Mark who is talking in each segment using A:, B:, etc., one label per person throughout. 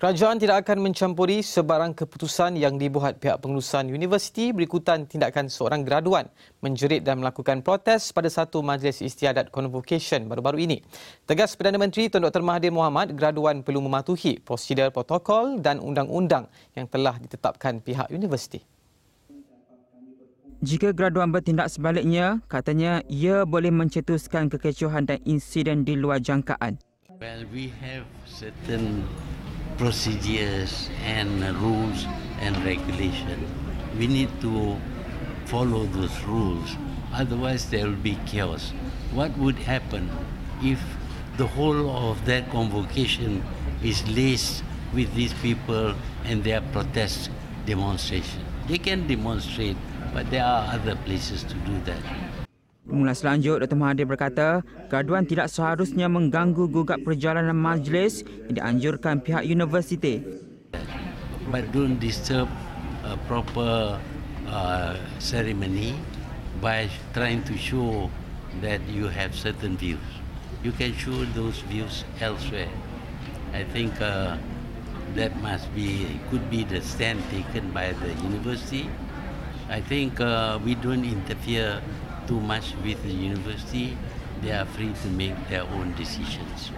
A: Kerajaan tidak akan mencampuri sebarang keputusan yang dibuat pihak pengurusan universiti berikutan tindakan seorang graduan menjerit dan melakukan protes pada satu majlis istiadat convocation baru-baru ini. Tegas Perdana Menteri Tun Dr. Mahathir Mohamad, graduan perlu mematuhi prosedur protokol dan undang-undang yang telah ditetapkan pihak universiti.
B: Jika graduan bertindak sebaliknya, katanya ia boleh mencetuskan kekecohan dan insiden di luar jangkaan.
C: Well, we have certain procedures and rules and regulation. We need to follow those rules, otherwise there will be chaos. What would happen if the whole of that convocation is laced with these people and their protest demonstration? They can demonstrate, but there are other places to do that.
B: Mula selanjut, Dr. Mahathir berkata, graduan tidak seharusnya mengganggu gugat perjalanan majlis yang dianjurkan pihak universiti.
C: But don't disturb a proper uh, ceremony by trying to show that you have certain views. You can show those views elsewhere. I think uh, that must be, could be the stand taken by the university. I think uh, we don't interfere too much with the university, they are free to make their own decisions.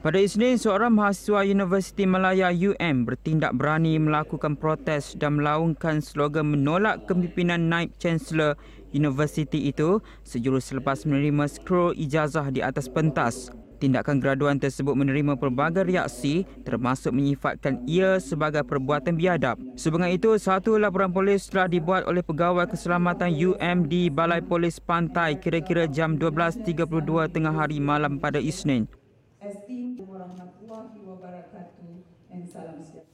B: Pada Isnin, seorang mahasiswa Universiti Malaya UM bertindak berani melakukan protes dan melaungkan slogan menolak kepimpinan Naib Chancellor Universiti itu sejurus selepas menerima scroll ijazah di atas pentas. Tindakan graduan tersebut menerima pelbagai reaksi termasuk menyifatkan ia sebagai perbuatan biadab. Sebagai itu, satu laporan polis telah dibuat oleh Pegawai Keselamatan UM di Balai Polis Pantai kira-kira jam 12.32 tengah hari malam pada Isnin. Warahmatullahi wabarakatuh. Salam sejahtera.